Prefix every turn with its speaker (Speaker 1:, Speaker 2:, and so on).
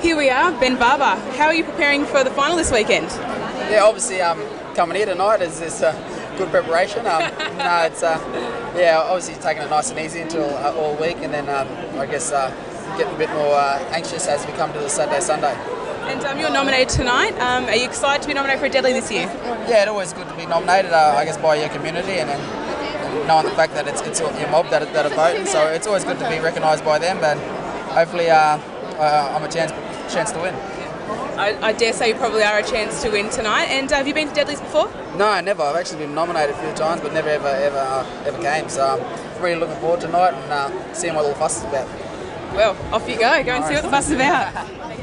Speaker 1: Here we are, Ben Barba. How are you preparing for the final this weekend?
Speaker 2: Yeah, obviously, um, coming here tonight is, is uh, good preparation. Um, no, it's uh, yeah, obviously taking it nice and easy until uh, all week, and then um, I guess uh, getting a bit more uh, anxious as we come to the Saturday Sunday.
Speaker 1: And um, you're nominated tonight. Um, are you excited to be nominated for a Deadly this year?
Speaker 2: Yeah, it's always good to be nominated, uh, I guess, by your community, and and knowing the fact that it's, it's your mob that, are- that are voting, so it's always good to be recognised by them, and hopefully uh, uh, I'm a chance chance to win.
Speaker 1: I, I dare say you probably are a chance to win tonight. And uh, have you been to Deadlys before?
Speaker 2: No, never. I've actually been nominated a few times, but never ever ever uh, ever came. So I'm really looking forward to tonight and uh, seeing what all the fuss is about.
Speaker 1: Well, off you go. Go and see what the fuss is about.